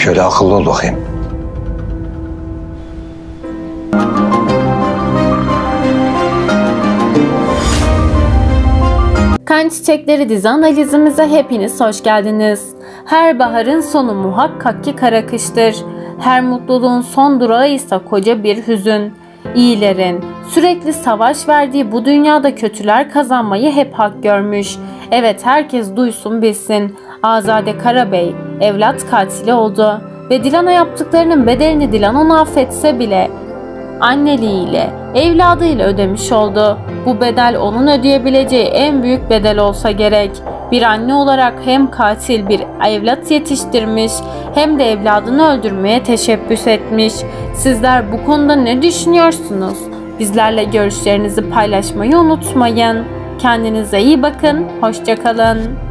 Şöyle akıllı ol bakayım. Kan Çiçekleri dizi analizimize hepiniz hoş geldiniz. Her baharın sonu muhakkak ki kara kıştır. Her mutluluğun son durağı ise koca bir hüzün. İyilerin sürekli savaş verdiği bu dünyada kötüler kazanmayı hep hak görmüş. Evet herkes duysun bilsin. Azade Karabey evlat katili oldu ve Dilan'a yaptıklarının bedelini Dilan onu affetse bile anneliğiyle, evladıyla ödemiş oldu. Bu bedel onun ödeyebileceği en büyük bedel olsa gerek. Bir anne olarak hem katil bir evlat yetiştirmiş hem de evladını öldürmeye teşebbüs etmiş. Sizler bu konuda ne düşünüyorsunuz? Bizlerle görüşlerinizi paylaşmayı unutmayın. Kendinize iyi bakın, hoşçakalın.